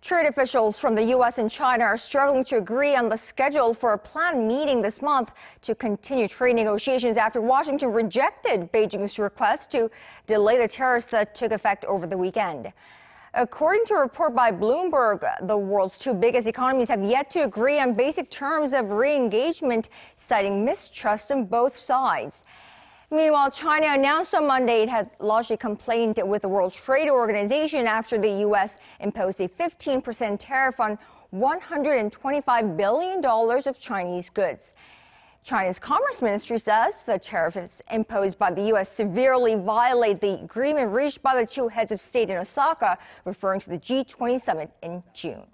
Trade officials from the U.S. and China are struggling to agree on the schedule for a planned meeting this month to continue trade negotiations after Washington rejected Beijing's request to delay the tariffs that took effect over the weekend. According to a report by Bloomberg, the world's two biggest economies have yet to agree on basic terms of re engagement, citing mistrust on both sides. Meanwhile, China announced on Monday it had lodged a complaint with the World Trade Organization after the U.S. imposed a 15% tariff on $125 billion of Chinese goods. China's Commerce Ministry says the tariffs imposed by the U.S. severely violate the agreement reached by the two heads of state in Osaka, referring to the G20 summit in June.